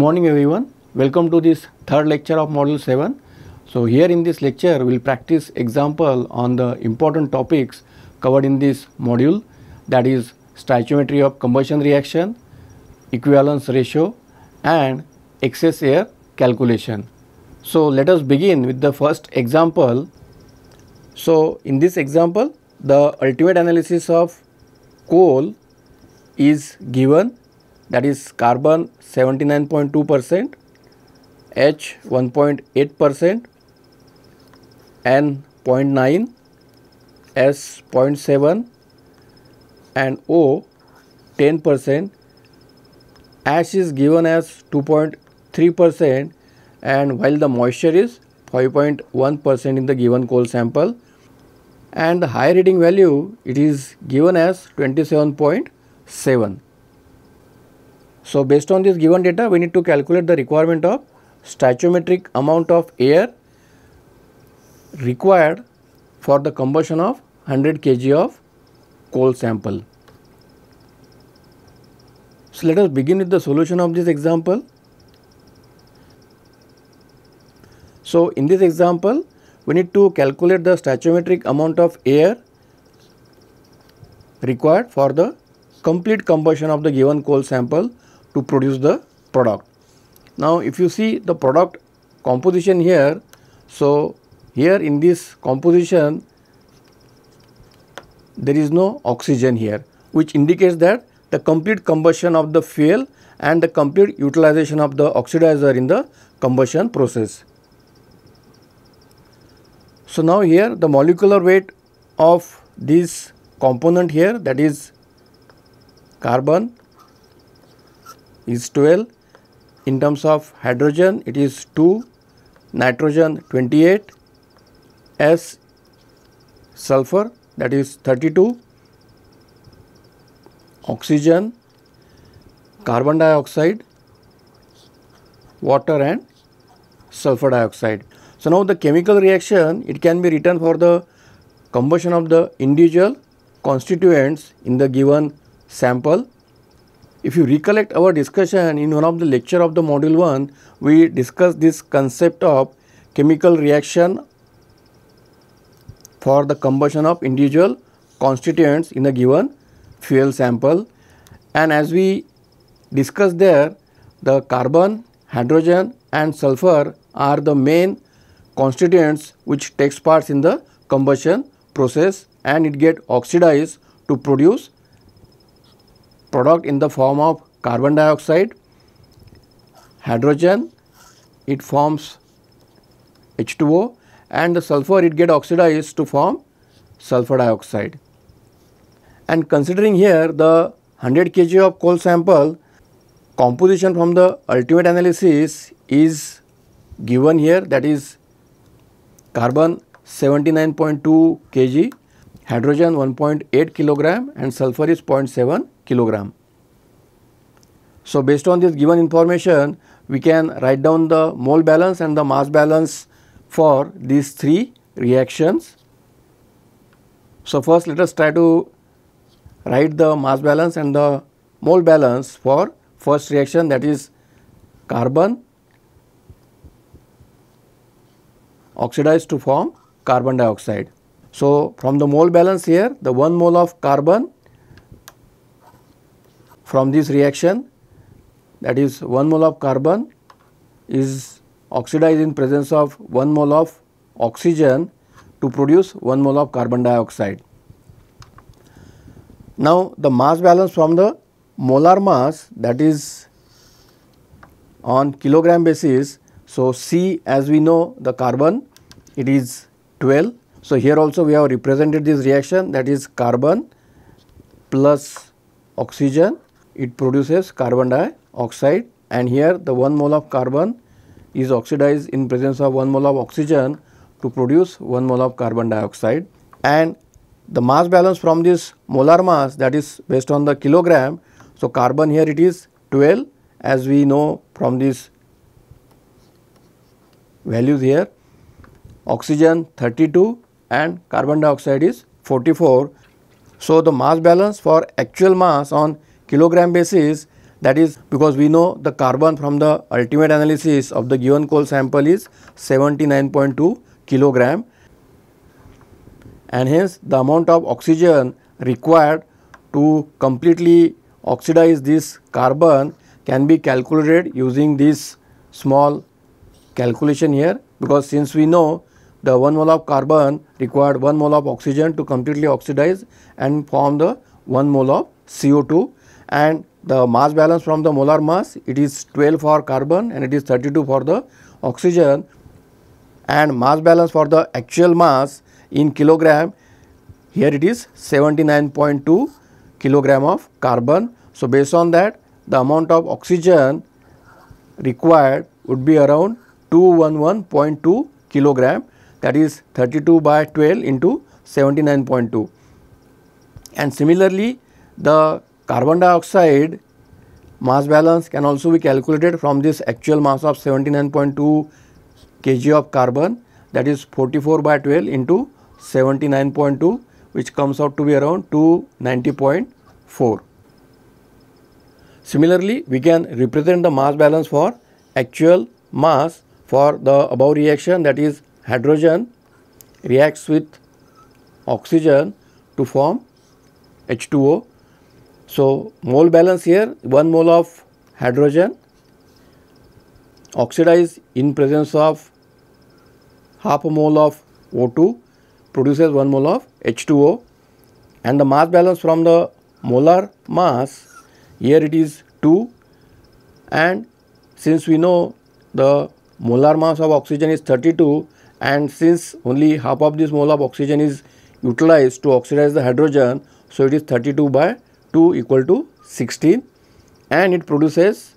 morning everyone. Welcome to this third lecture of module 7. So here in this lecture we will practice example on the important topics covered in this module that is stoichiometry of combustion reaction, equivalence ratio and excess air calculation. So let us begin with the first example. So in this example the ultimate analysis of coal is given that is carbon 79.2 percent, H 1.8 percent, N 0.9, S 0.7 and O 10 percent. Ash is given as 2.3 percent and while the moisture is 5.1 percent in the given coal sample and the high heating value it is given as 27.7. So, based on this given data we need to calculate the requirement of stoichiometric amount of air required for the combustion of 100 kg of coal sample. So, let us begin with the solution of this example. So, in this example we need to calculate the stoichiometric amount of air required for the complete combustion of the given coal sample to produce the product. Now, if you see the product composition here, so here in this composition there is no oxygen here which indicates that the complete combustion of the fuel and the complete utilization of the oxidizer in the combustion process. So, now here the molecular weight of this component here that is carbon is 12 in terms of hydrogen it is 2 nitrogen 28 s sulfur that is 32 oxygen carbon dioxide water and sulfur dioxide. So, now the chemical reaction it can be written for the combustion of the individual constituents in the given sample. If you recollect our discussion in one of the lecture of the module 1, we discussed this concept of chemical reaction for the combustion of individual constituents in a given fuel sample. And as we discussed there the carbon, hydrogen and sulfur are the main constituents which takes part in the combustion process and it get oxidized to produce product in the form of carbon dioxide, hydrogen it forms H2O and the sulfur it get oxidized to form sulfur dioxide. And considering here the 100 kg of coal sample composition from the ultimate analysis is given here that is carbon 79.2 kg, hydrogen 1.8 kilogram and sulfur is 0.7 kilogram. So, based on this given information we can write down the mole balance and the mass balance for these three reactions. So, first let us try to write the mass balance and the mole balance for first reaction that is carbon oxidized to form carbon dioxide. So, from the mole balance here the 1 mole of carbon from this reaction that is 1 mole of carbon is oxidized in presence of 1 mole of oxygen to produce 1 mole of carbon dioxide. Now, the mass balance from the molar mass that is on kilogram basis. So, C as we know the carbon it is 12. So, here also we have represented this reaction that is carbon plus oxygen it produces carbon dioxide and here the 1 mole of carbon is oxidized in presence of 1 mole of oxygen to produce 1 mole of carbon dioxide and the mass balance from this molar mass that is based on the kilogram. So, carbon here it is 12 as we know from these values here oxygen 32 and carbon dioxide is 44. So, the mass balance for actual mass on kilogram basis that is because we know the carbon from the ultimate analysis of the given coal sample is 79.2 kilogram and hence the amount of oxygen required to completely oxidize this carbon can be calculated using this small calculation here because since we know the 1 mole of carbon required 1 mole of oxygen to completely oxidize and form the 1 mole of CO2 and the mass balance from the molar mass it is 12 for carbon and it is 32 for the oxygen. And mass balance for the actual mass in kilogram here it is 79.2 kilogram of carbon. So, based on that the amount of oxygen required would be around 211.2 kilogram that is 32 by 12 into 79.2 and similarly the carbon dioxide mass balance can also be calculated from this actual mass of 79.2 kg of carbon that is 44 by 12 into 79.2 which comes out to be around 290.4. Similarly, we can represent the mass balance for actual mass for the above reaction that is hydrogen reacts with oxygen to form H2O. So, mole balance here 1 mole of hydrogen oxidized in presence of half a mole of O2 produces 1 mole of H2O and the mass balance from the molar mass here it is 2 and since we know the molar mass of oxygen is 32 and since only half of this mole of oxygen is utilized to oxidize the hydrogen so it is 32 by 2 equal to 16 and it produces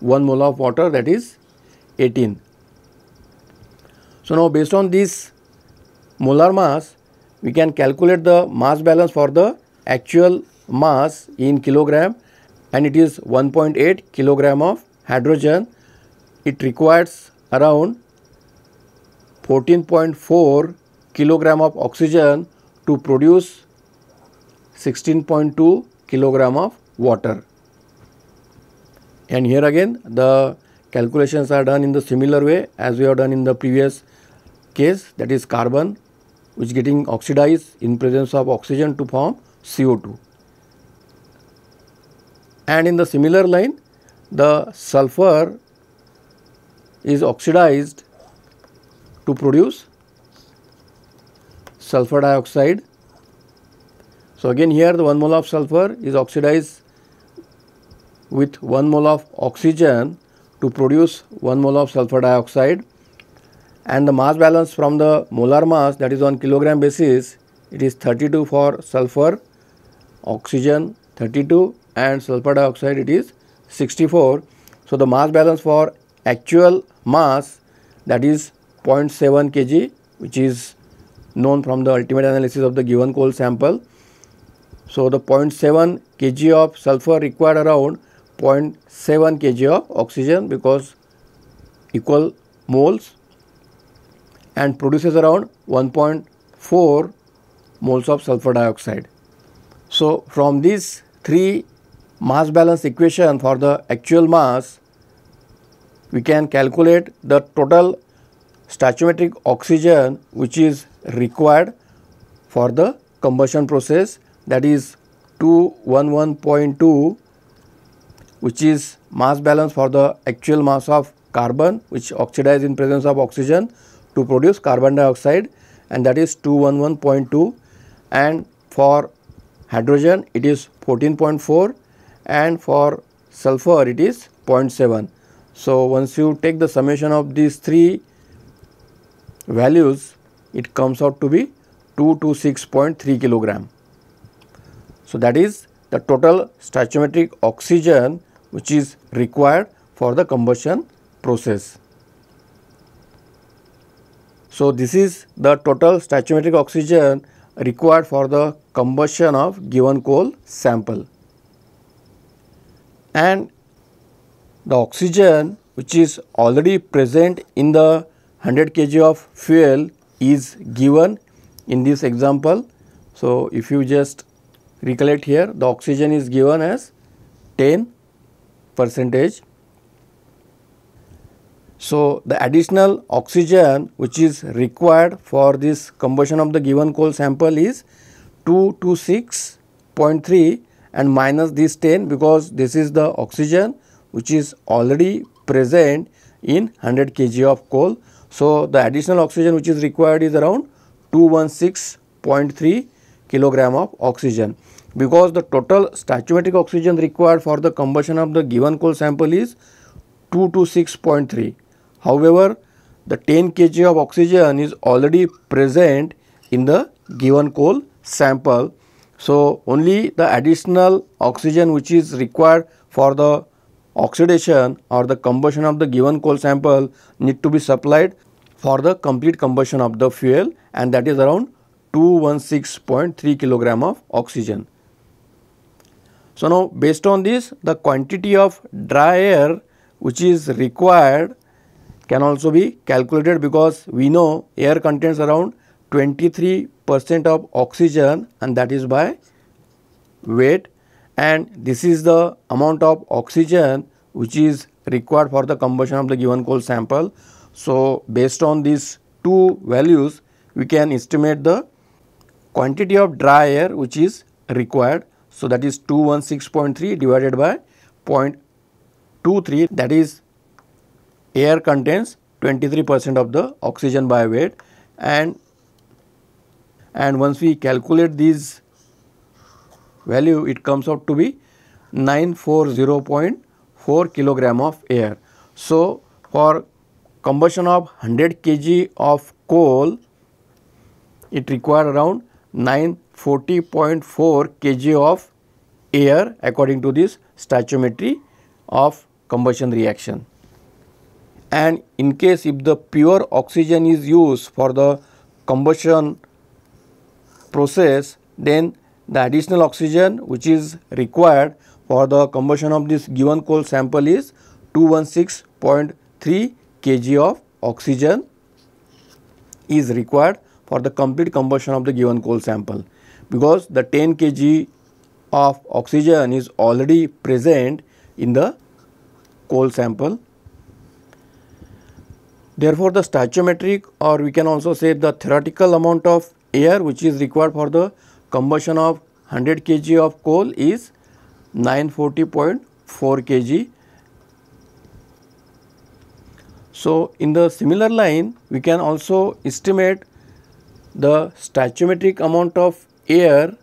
1 mole of water that is 18 so, now based on this molar mass, we can calculate the mass balance for the actual mass in kilogram and it is 1.8 kilogram of hydrogen. It requires around 14.4 kilogram of oxygen to produce 16.2 kilogram of water. And here again the calculations are done in the similar way as we have done in the previous case that is carbon which getting oxidized in presence of oxygen to form CO2. And in the similar line the sulfur is oxidized to produce sulfur dioxide. So, again here the 1 mole of sulfur is oxidized with 1 mole of oxygen to produce 1 mole of sulfur dioxide and the mass balance from the molar mass that is on kilogram basis it is 32 for sulfur, oxygen 32 and sulfur dioxide it is 64. So, the mass balance for actual mass that is 0.7 kg which is known from the ultimate analysis of the given coal sample. So, the 0.7 kg of sulfur required around 0.7 kg of oxygen because equal moles and produces around 1.4 moles of sulfur dioxide. So, from these three mass balance equation for the actual mass, we can calculate the total stoichiometric oxygen which is required for the combustion process that is 211.2 which is mass balance for the actual mass of carbon which oxidize in presence of oxygen to produce carbon dioxide and that is 211.2 and for hydrogen it is 14.4 and for sulfur it is 0.7. So, once you take the summation of these three values it comes out to be 226.3 kilogram. So, that is the total stoichiometric oxygen which is required for the combustion process. So, this is the total stoichiometric oxygen required for the combustion of given coal sample. And the oxygen which is already present in the 100 kg of fuel is given in this example. So, if you just recollect here the oxygen is given as 10 percentage. So, the additional oxygen which is required for this combustion of the given coal sample is 226.3 and minus this 10 because this is the oxygen which is already present in 100 kg of coal. So, the additional oxygen which is required is around 216.3 kilogram of oxygen because the total stoichiometric oxygen required for the combustion of the given coal sample is 226.3. However, the 10 kg of oxygen is already present in the given coal sample. So, only the additional oxygen which is required for the oxidation or the combustion of the given coal sample need to be supplied for the complete combustion of the fuel and that is around 216.3 kilogram of oxygen. So, now based on this the quantity of dry air which is required can also be calculated because we know air contains around 23 percent of oxygen and that is by weight and this is the amount of oxygen which is required for the combustion of the given coal sample. So, based on these two values we can estimate the quantity of dry air which is required so, that is 216.3 divided by 0.23 that is air contains 23 percent of the oxygen by weight and and once we calculate these value it comes out to be 940.4 kilogram of air. So, for combustion of 100 kg of coal it require around 940.4 kg of air according to this stoichiometry of combustion reaction. And in case if the pure oxygen is used for the combustion process then the additional oxygen which is required for the combustion of this given coal sample is 216.3 kg of oxygen is required for the complete combustion of the given coal sample because the 10 kg of oxygen is already present in the coal sample. Therefore, the stoichiometric or we can also say the theoretical amount of air which is required for the combustion of 100 kg of coal is 940.4 kg. So, in the similar line we can also estimate the stoichiometric amount of air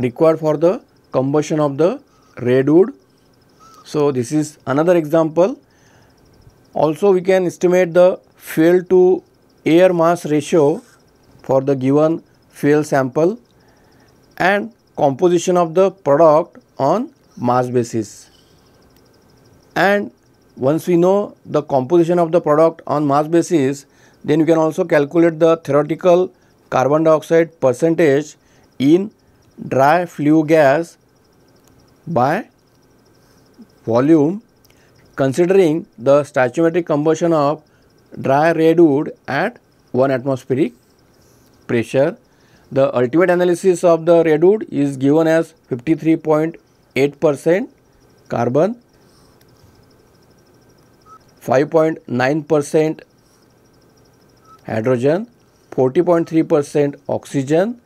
required for the combustion of the redwood. So, this is another example. Also, we can estimate the fuel to air mass ratio for the given fuel sample and composition of the product on mass basis. And once we know the composition of the product on mass basis, then we can also calculate the theoretical carbon dioxide percentage in dry flue gas by volume considering the stoichiometric combustion of dry redwood at 1 atmospheric pressure. The ultimate analysis of the redwood is given as 53.8 percent carbon, 5.9 percent hydrogen 40.3 percent oxygen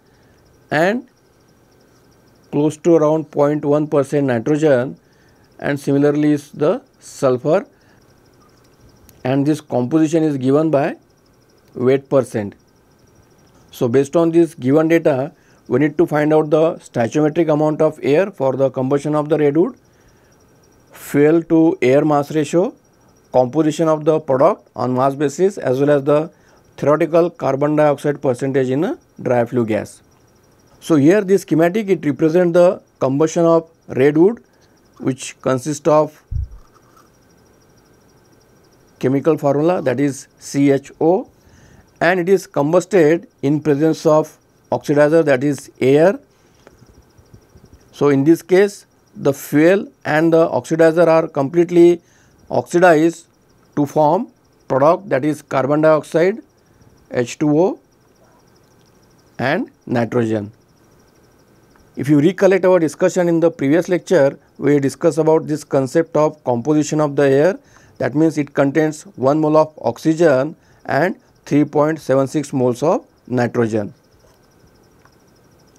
and close to around 0.1 percent nitrogen and similarly is the sulfur and this composition is given by weight percent. So, based on this given data we need to find out the stoichiometric amount of air for the combustion of the redwood, fuel to air mass ratio, composition of the product on mass basis as well as the theoretical carbon dioxide percentage in a dry flue gas. So, here this schematic it represents the combustion of redwood which consists of chemical formula that is CHO and it is combusted in presence of oxidizer that is air. So, in this case the fuel and the oxidizer are completely oxidized to form product that is carbon dioxide H2O and nitrogen. If you recollect our discussion in the previous lecture, we discussed about this concept of composition of the air that means it contains 1 mole of oxygen and 3.76 moles of nitrogen.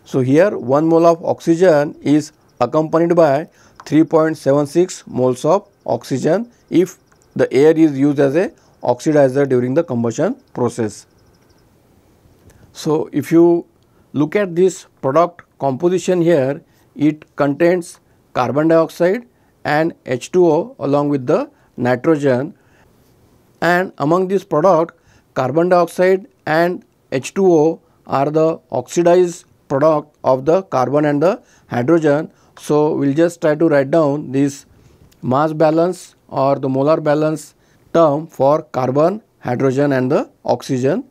So, here 1 mole of oxygen is accompanied by 3.76 moles of oxygen if the air is used as a oxidizer during the combustion process. So, if you look at this product composition here, it contains carbon dioxide and H2O along with the nitrogen and among this product carbon dioxide and H2O are the oxidized product of the carbon and the hydrogen. So, we will just try to write down this mass balance or the molar balance term for carbon, hydrogen and the oxygen.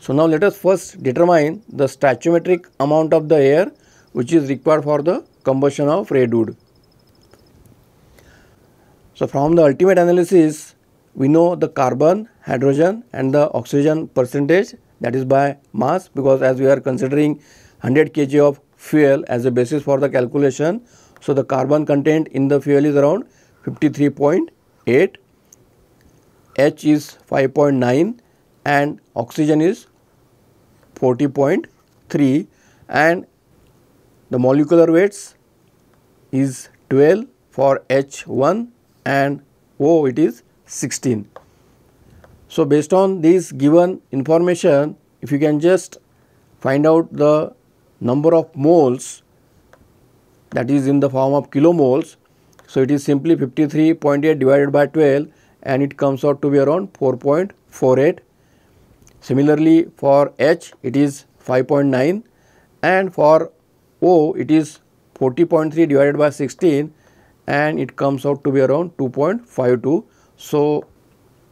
So, now let us first determine the stoichiometric amount of the air which is required for the combustion of redwood. So, from the ultimate analysis we know the carbon, hydrogen and the oxygen percentage that is by mass because as we are considering 100 kg of fuel as a basis for the calculation. So, the carbon content in the fuel is around 53.8, H is 5.9 and oxygen is 40.3 and the molecular weights is 12 for H1 and O it is 16. So, based on this given information if you can just find out the number of moles that is in the form of kilomoles. So, it is simply 53.8 divided by 12 and it comes out to be around 4.48. Similarly, for H it is 5.9 and for O it is 40.3 divided by 16 and it comes out to be around 2.52. So,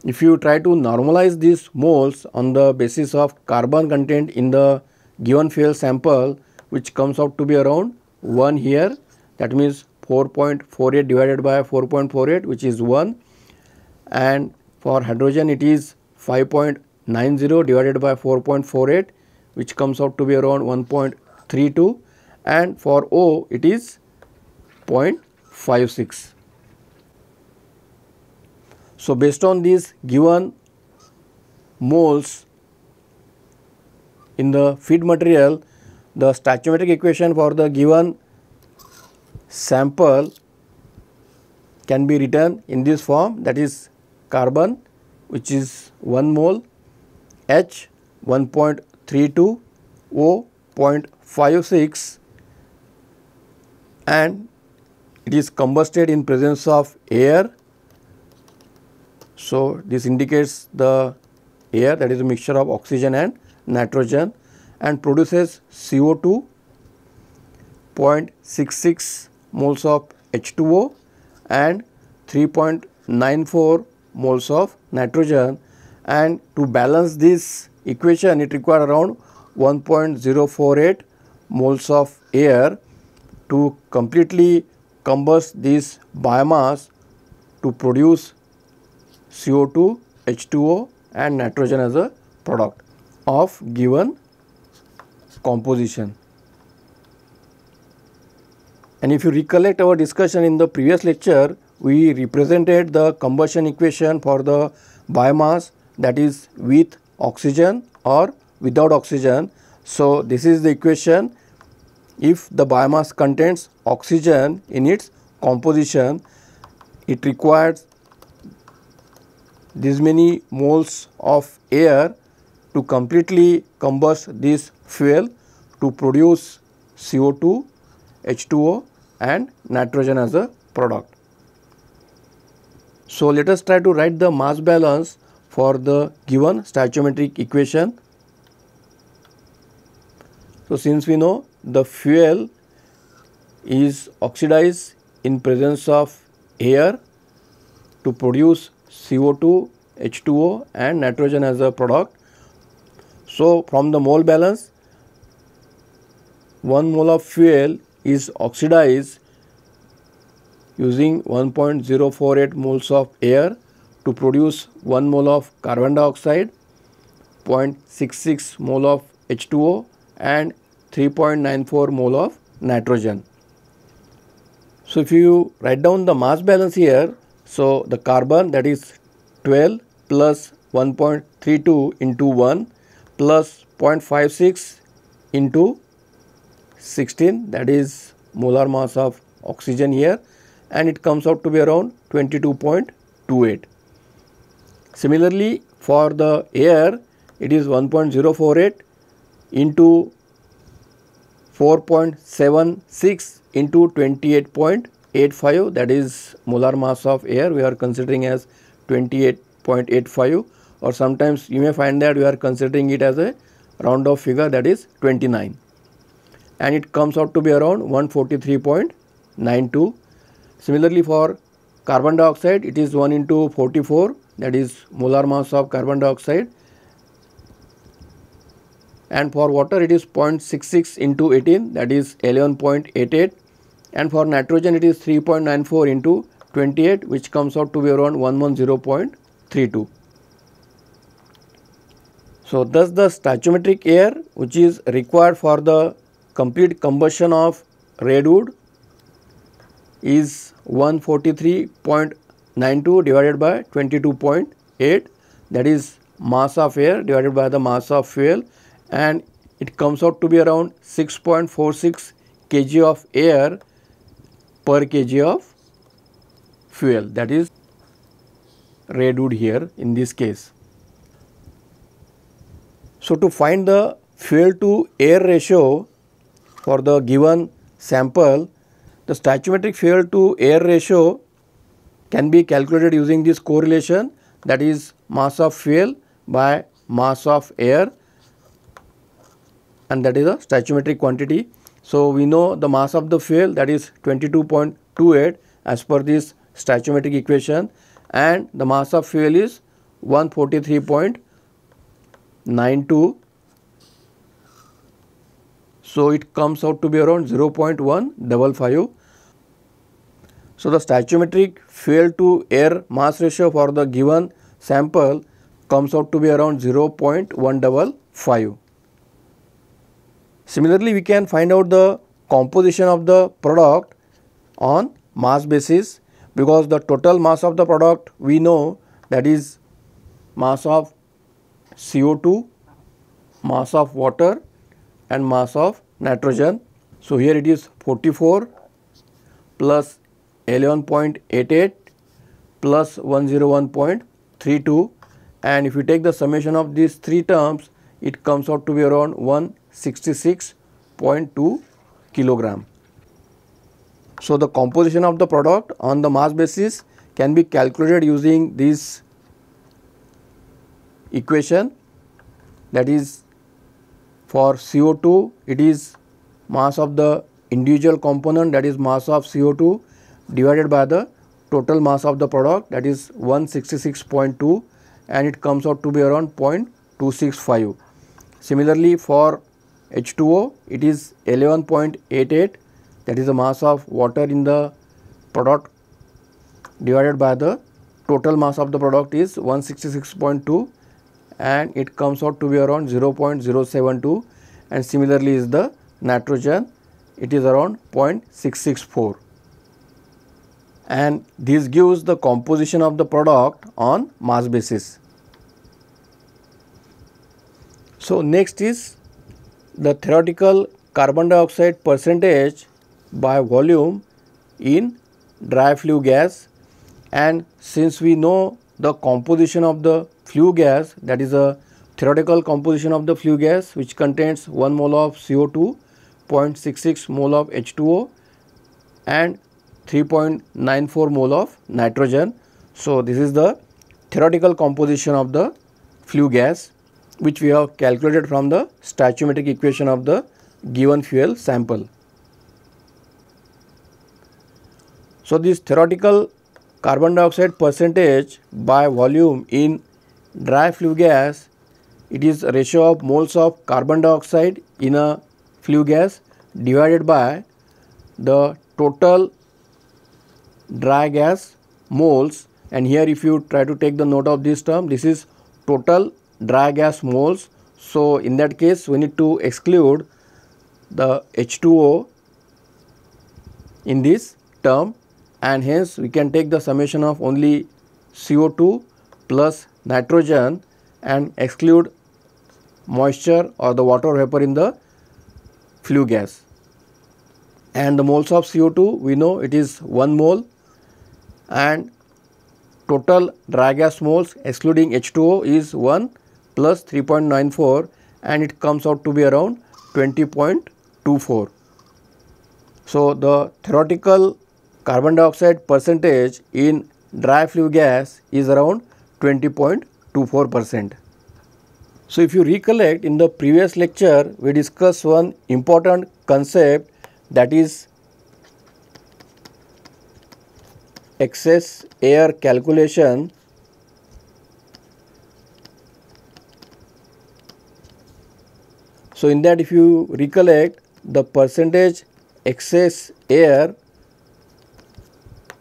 if you try to normalize these moles on the basis of carbon content in the given fuel sample which comes out to be around 1 here. That means 4.48 divided by 4.48 which is 1 and for hydrogen it is 5.90 divided by 4.48 which comes out to be around 1.32 and for O it is 0.56. So, based on these given moles in the feed material, the stoichiometric equation for the given sample can be written in this form that is carbon which is 1 mole, H 1.32, O 0.56 and it is combusted in presence of air. So, this indicates the air that is a mixture of oxygen and nitrogen and produces CO2 0.66 moles of H2O and 3.94 moles of nitrogen. And to balance this equation it requires around 1.048 moles of air to completely combust this biomass to produce CO2, H2O and nitrogen as a product of given composition. And if you recollect our discussion in the previous lecture, we represented the combustion equation for the biomass that is with oxygen or without oxygen. So, this is the equation if the biomass contains oxygen in its composition, it requires this many moles of air to completely combust this fuel to produce CO2, H2O and nitrogen as a product. So, let us try to write the mass balance for the given stoichiometric equation. So, since we know the fuel is oxidized in presence of air to produce CO2, H2O and nitrogen as a product. So, from the mole balance 1 mole of fuel is oxidized using 1.048 moles of air to produce 1 mole of carbon dioxide, 0.66 mole of H2O and 3.94 mole of nitrogen. So if you write down the mass balance here, so the carbon that is 12 plus 1.32 into 1 plus 0.56 into 16 that is molar mass of oxygen here and it comes out to be around 22.28. Similarly for the air it is 1.048 into 4.76 into 28.85 that is molar mass of air we are considering as 28.85 or sometimes you may find that we are considering it as a round off figure that is 29 and it comes out to be around 143.92. Similarly for carbon dioxide it is 1 into 44 that is molar mass of carbon dioxide and for water it is 0.66 into 18 that is 11.88 and for nitrogen it is 3.94 into 28 which comes out to be around 110.32. So, thus the stoichiometric air which is required for the complete combustion of redwood is 143.92 divided by 22.8 that is mass of air divided by the mass of fuel. And it comes out to be around 6.46 kg of air per kg of fuel. That is redwood here in this case. So, to find the fuel to air ratio for the given sample, the stoichiometric fuel to air ratio can be calculated using this correlation that is mass of fuel by mass of air and that is a stoichiometric quantity. So, we know the mass of the fuel that is 22.28 as per this stoichiometric equation and the mass of fuel is 143.92. So, it comes out to be around 0.155. So, the stoichiometric fuel to air mass ratio for the given sample comes out to be around 0.155. Similarly, we can find out the composition of the product on mass basis because the total mass of the product we know that is mass of CO2, mass of water and mass of nitrogen. So, here it is 44 plus 11.88 plus 101.32 and if you take the summation of these three terms it comes out to be around 166.2 kilogram. So, the composition of the product on the mass basis can be calculated using this equation that is for CO2 it is mass of the individual component that is mass of CO2 divided by the total mass of the product that is 166.2 and it comes out to be around 0.265. Similarly, for H2O it is 11.88 that is the mass of water in the product divided by the total mass of the product is 166.2 and it comes out to be around 0.072 and similarly is the nitrogen. It is around 0.664 and this gives the composition of the product on mass basis. So, next is the theoretical carbon dioxide percentage by volume in dry flue gas. And since we know the composition of the flue gas that is a theoretical composition of the flue gas which contains 1 mole of CO2, 0.66 mole of H2O and 3.94 mole of nitrogen. So, this is the theoretical composition of the flue gas which we have calculated from the stoichiometric equation of the given fuel sample. So, this theoretical carbon dioxide percentage by volume in dry flue gas it is ratio of moles of carbon dioxide in a flue gas divided by the total dry gas moles and here if you try to take the note of this term this is total dry gas moles. So, in that case we need to exclude the H2O in this term and hence we can take the summation of only CO2 plus nitrogen and exclude moisture or the water vapor in the flue gas. And the moles of CO2 we know it is 1 mole and total dry gas moles excluding H2O is 1 plus 3.94 and it comes out to be around 20.24. So, the theoretical carbon dioxide percentage in dry flue gas is around 20.24 percent. So, if you recollect in the previous lecture we discussed one important concept that is excess air calculation So, in that if you recollect the percentage excess air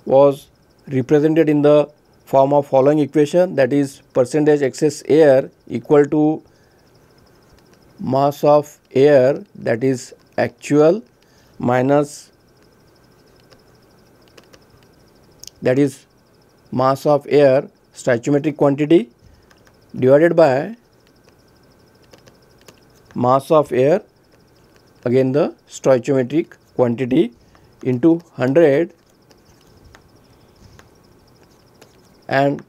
was represented in the form of following equation that is percentage excess air equal to mass of air that is actual minus that is mass of air stoichiometric quantity divided by mass of air again the stoichiometric quantity into 100 and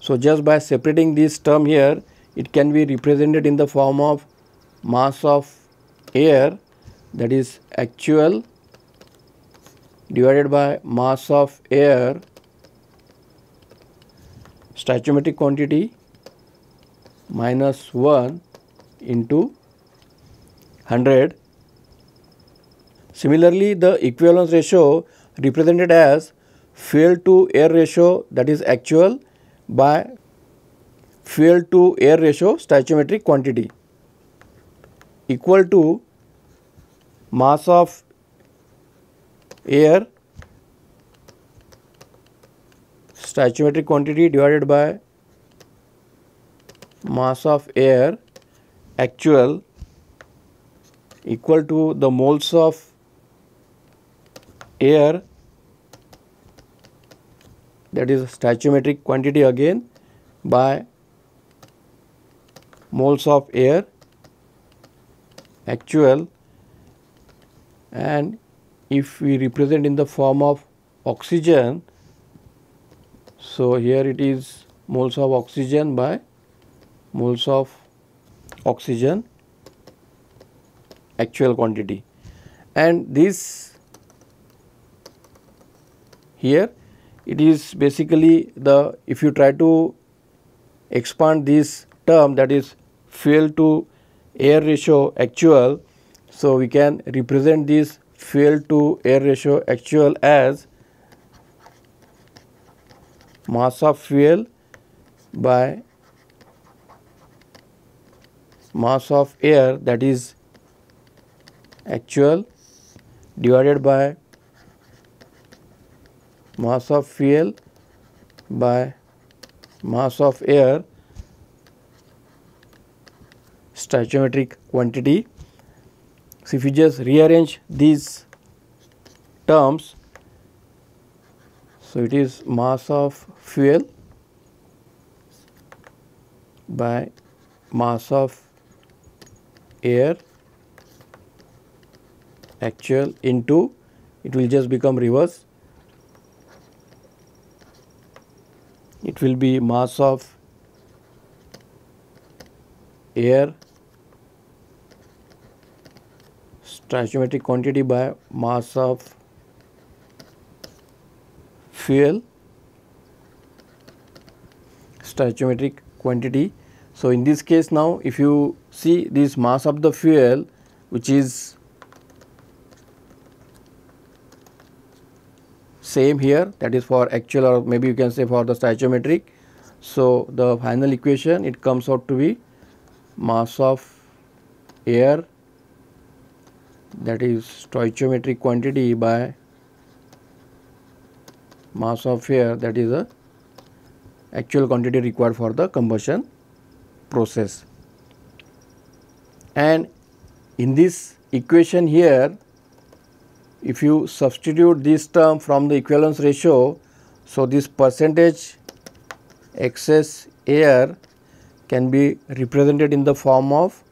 so just by separating this term here it can be represented in the form of mass of air that is actual divided by mass of air stoichiometric quantity minus 1 into 100. Similarly, the equivalence ratio represented as fuel to air ratio that is actual by fuel to air ratio stoichiometric quantity equal to mass of air stoichiometric quantity divided by mass of air actual equal to the moles of air that is stoichiometric quantity again by moles of air actual and if we represent in the form of oxygen so here it is moles of oxygen by moles of oxygen actual quantity. And this here it is basically the if you try to expand this term that is fuel to air ratio actual. So, we can represent this fuel to air ratio actual as mass of fuel by mass of air that is actual divided by mass of fuel by mass of air stoichiometric quantity. So, if you just rearrange these terms, so it is mass of fuel by mass of air actual into it will just become reverse it will be mass of air stoichiometric quantity by mass of fuel stoichiometric quantity. So, in this case now if you see this mass of the fuel which is same here that is for actual or maybe you can say for the stoichiometric. So, the final equation it comes out to be mass of air that is stoichiometric quantity by mass of air that is the actual quantity required for the combustion process. And in this equation here if you substitute this term from the equivalence ratio so this percentage excess air can be represented in the form of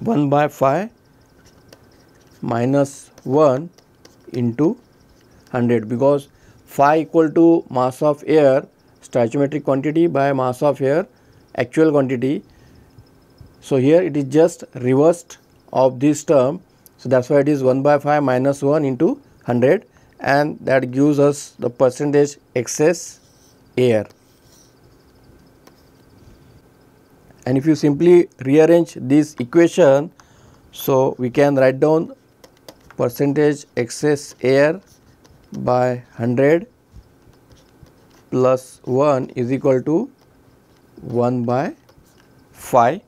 1 by phi minus 1 into 100 because phi equal to mass of air stoichiometric quantity by mass of air actual quantity. So, here it is just reversed of this term. So, that is why it is 1 by phi minus 1 into 100 and that gives us the percentage excess air. And if you simply rearrange this equation, so we can write down percentage excess air by 100 plus 1 is equal to 1 by phi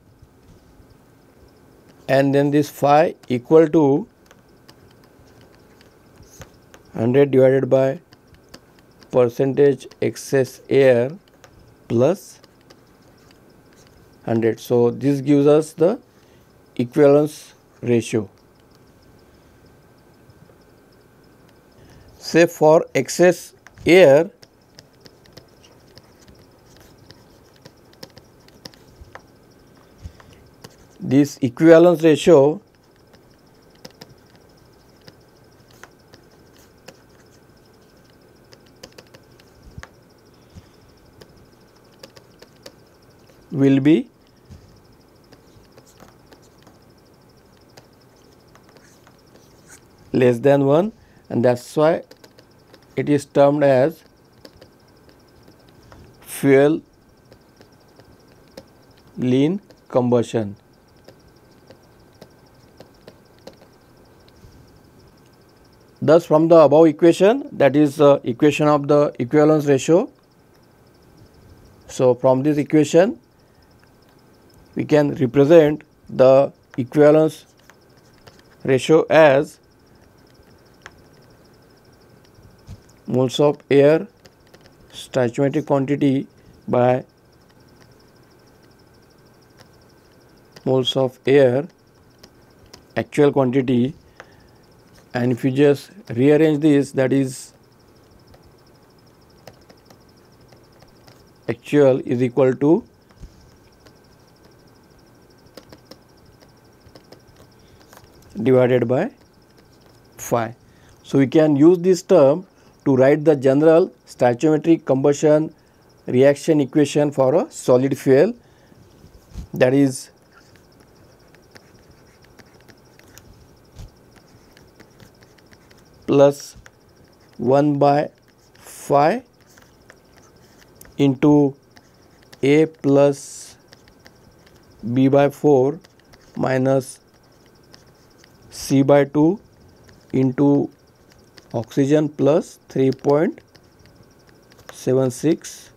and then this phi equal to 100 divided by percentage excess air plus 100. So, this gives us the equivalence ratio. Say for excess air this equivalence ratio will be less than 1 and that is why it is termed as fuel lean combustion. Thus, from the above equation that is the equation of the equivalence ratio. So, from this equation we can represent the equivalence ratio as moles of air stoichiometric quantity by moles of air actual quantity and if you just rearrange this that is actual is equal to divided by phi. So, we can use this term to write the general stoichiometric combustion reaction equation for a solid fuel that is plus 1 by phi into A plus B by 4 minus C by 2 into oxygen plus 3.76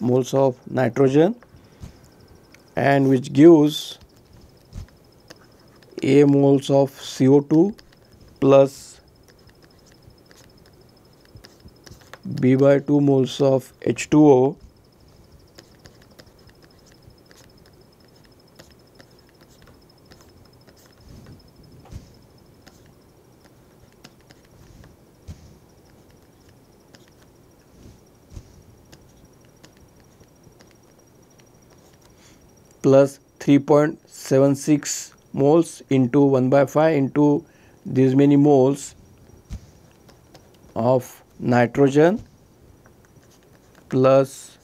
moles of nitrogen and which gives A moles of CO2 plus B by 2 moles of H2O plus 3.76 moles into 1 by phi into these many moles of nitrogen plus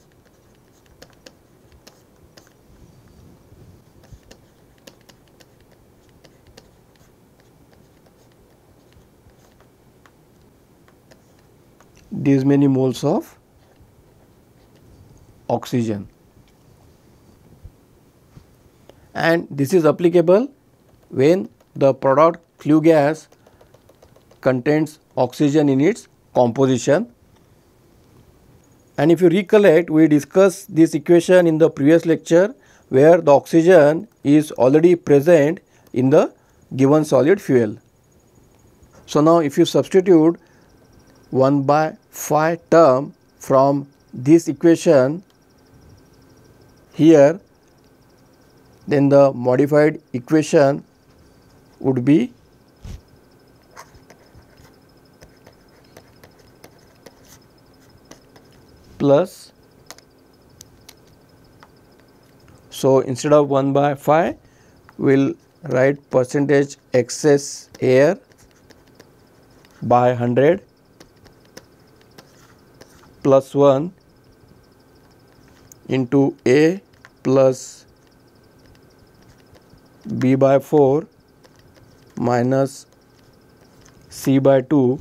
these many moles of oxygen. And this is applicable when the product flue gas contains oxygen in its composition. And if you recollect we discussed this equation in the previous lecture where the oxygen is already present in the given solid fuel. So, now if you substitute 1 by phi term from this equation here then the modified equation would be plus. So instead of 1 by phi we'll write percentage excess air by 100 plus 1 into A plus B by 4 minus C by 2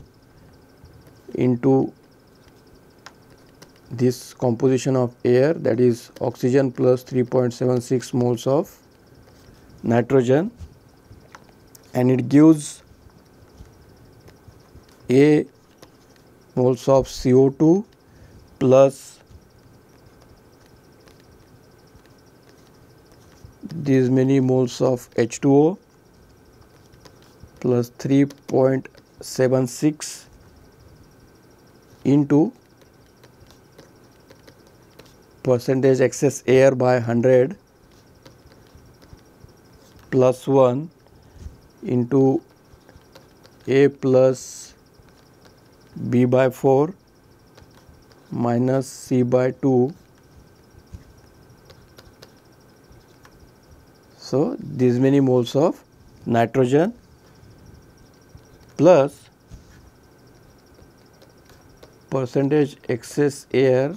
into this composition of air that is oxygen plus 3.76 moles of nitrogen and it gives A moles of CO2 plus these many moles of H2O plus 3.76 into percentage excess air by 100 plus 1 into A plus B by 4 minus C by 2. So, these many moles of nitrogen plus percentage excess air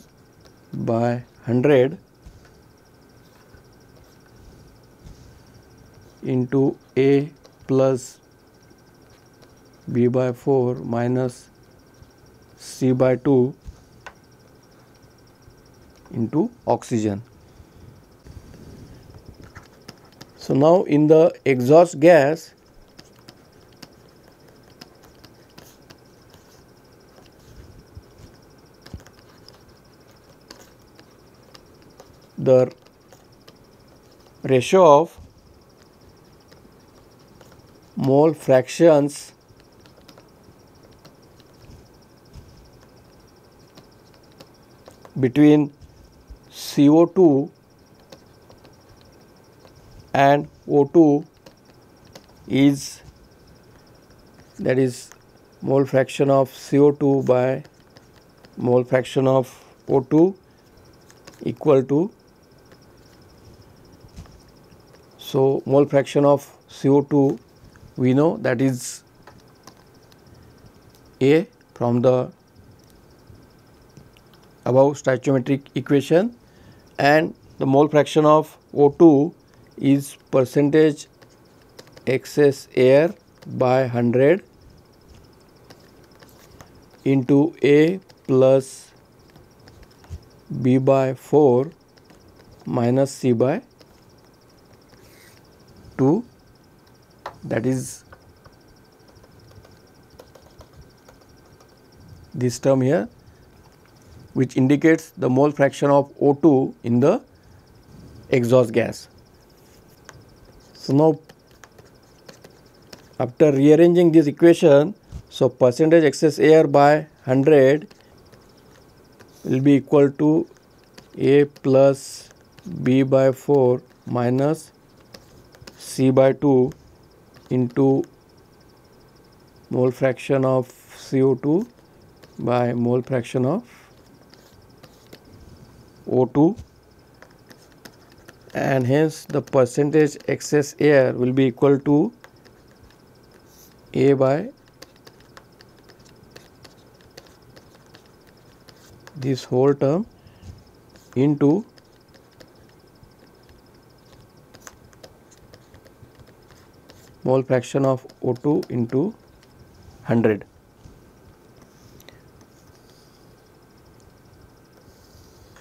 by 100 into A plus B by 4 minus C by 2 into oxygen. So, now in the exhaust gas the ratio of mole fractions between CO2 and O2 is that is mole fraction of CO2 by mole fraction of O2 equal to so mole fraction of CO2 we know that is A from the above stoichiometric equation and the mole fraction of O2 is percentage excess air by 100 into A plus B by 4 minus C by 2 that is this term here which indicates the mole fraction of O2 in the exhaust gas. So, now after rearranging this equation, so percentage excess air by 100 will be equal to A plus B by 4 minus C by 2 into mole fraction of CO2 by mole fraction of O2 and hence the percentage excess air will be equal to A by this whole term into mole fraction of O2 into 100.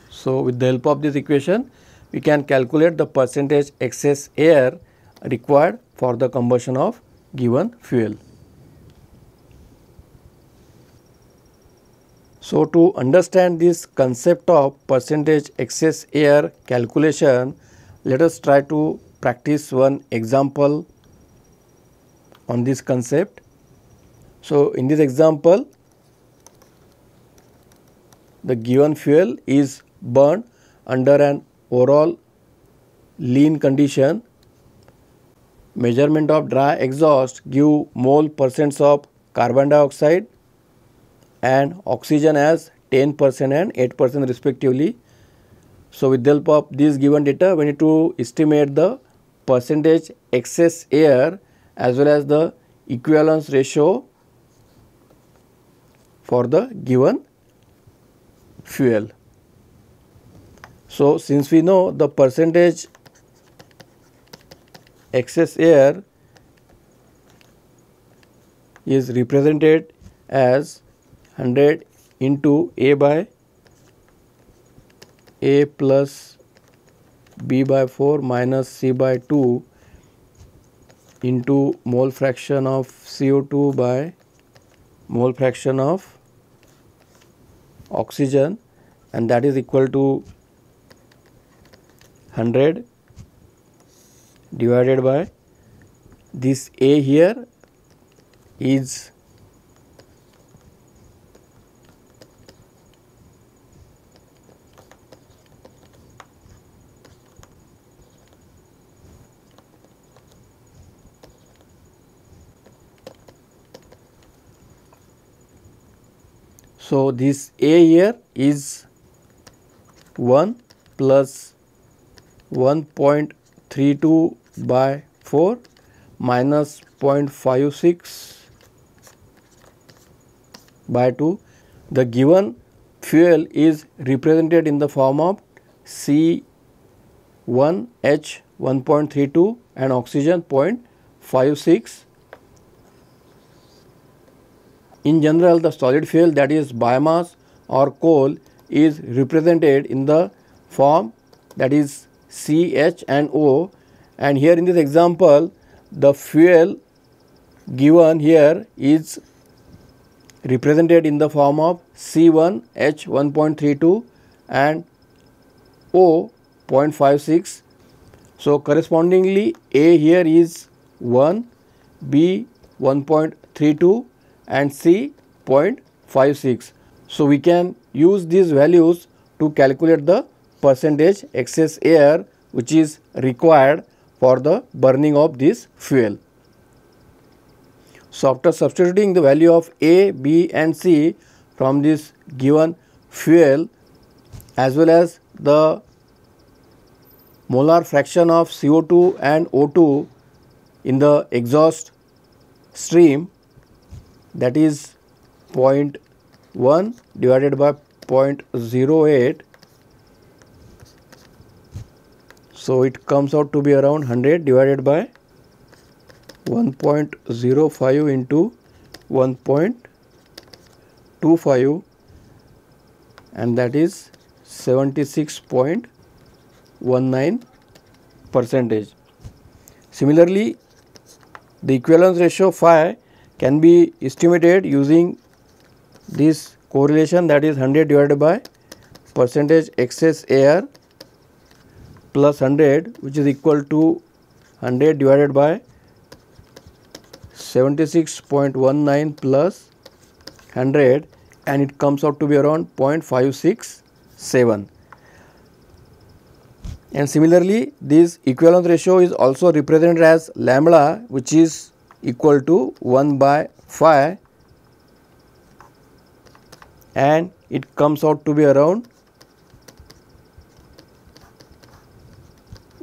So, with the help of this equation we can calculate the percentage excess air required for the combustion of given fuel. So, to understand this concept of percentage excess air calculation, let us try to practice one example on this concept. So, in this example, the given fuel is burned under an overall lean condition measurement of dry exhaust give mole percents of carbon dioxide and oxygen as 10 percent and 8 percent respectively. So, with the help of this given data we need to estimate the percentage excess air as well as the equivalence ratio for the given fuel. So, since we know the percentage excess air is represented as 100 into A by A plus B by 4 minus C by 2 into mole fraction of CO2 by mole fraction of oxygen and that is equal to 100 divided by this A here is So, this A here is 1 plus 1.32 by 4 minus 0.56 by 2. The given fuel is represented in the form of C1H 1.32 and oxygen 0.56 in general, the solid fuel that is biomass or coal is represented in the form that is CH and O and here in this example the fuel given here is represented in the form of C1 H 1.32 and O 0.56. So, correspondingly A here is 1, B 1.32 and C 0.56. So, we can use these values to calculate the percentage excess air which is required for the burning of this fuel. So, after substituting the value of A, B and C from this given fuel as well as the molar fraction of CO2 and O2 in the exhaust stream that is 0.1 divided by 0.08 so it comes out to be around 100 divided by 1.05 into 1.25 and that is 76.19 percentage. Similarly, the equivalence ratio phi can be estimated using this correlation that is 100 divided by percentage excess air plus 100 which is equal to 100 divided by 76.19 plus 100 and it comes out to be around 0.567 and similarly this equivalence ratio is also represented as lambda which is equal to 1 by phi and it comes out to be around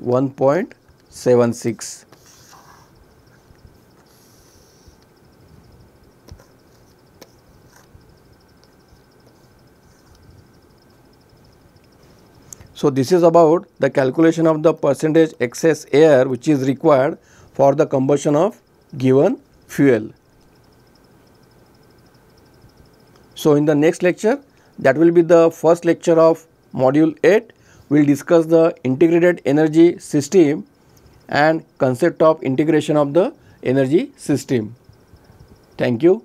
1.76. So, this is about the calculation of the percentage excess air which is required for the combustion of given fuel. So, in the next lecture that will be the first lecture of module 8 we will discuss the integrated energy system and concept of integration of the energy system. Thank you.